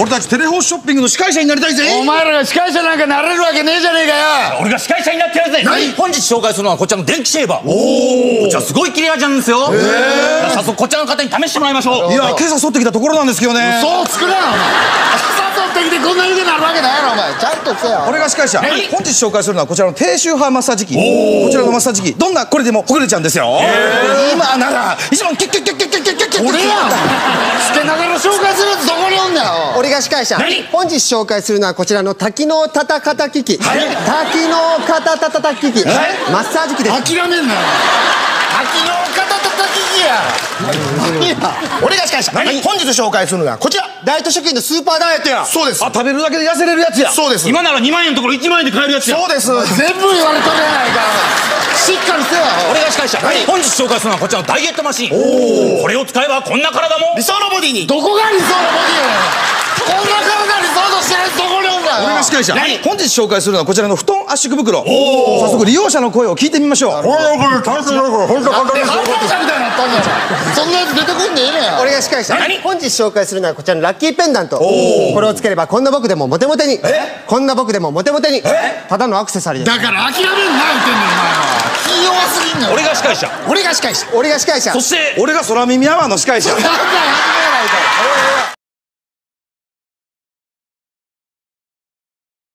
俺たちテレホーショッピングの司会者になりたいぜ。お前らが司会者なんかなれるわけねえじゃねえかよ。俺が司会者になってやるぜ。何本日紹介するのはこちらの電気シェーバー。おおこちらすごい切れ味なんですよ。早速こちらの方に試してもらいましょう。いや今朝剃ってきたところなんですけどね。そう作れよお前。朝取ってきてこんな湯気なるわけないやろお前。ちゃんとせよ。俺が司会者。本日紹介するのはこちらの低周波マッサージ機こちらのマッサージ機どんなこれでもほぐれちゃうんですよ。今なら一番キュッキュッキュッキュッキュッキュッキュッキュッ俺やんつけながら紹介するやつどこにおんねんよ俺が司会者何？本日紹介するのはこちらの多機能たたかた機器多機能かたたたた機器マッサージ機です。諦めんなよ。滝の肩たたきや。俺が司会者。本日紹介するのはこちら。ダイエット食品のスーパーダイエットや。そうです。あ食べるだけで痩せれるやつや。そうです。今なら2万円のところ1万円で買えるやつや。そうです。全部言われとるやないか。しっかりせよ。俺が司会者。本日紹介するのはこちらのダイエットマシン。これを使えばこんな体も。理想のボディに。どこが理想のボディやねんこんな体理想としてどこにおんだよ俺が司会者。何？本日紹介するのはこちらの布団圧縮袋早速利用者の声を聞いてみましょう。犯罪者みたいになったんじゃんそんなやつ出てこんでええねん。俺が司会者。何？本日紹介するのはこちらのラッキーペンダント。これをつければこんな僕でもモテモテに。こんな僕でもモテモテに。ただのアクセサリーだから諦めんな言ってんねんお前は気弱すぎんねん俺が司会者。俺が司会者。俺が司会者。そして俺が。空耳アワーの司会者。なんだよ始めないか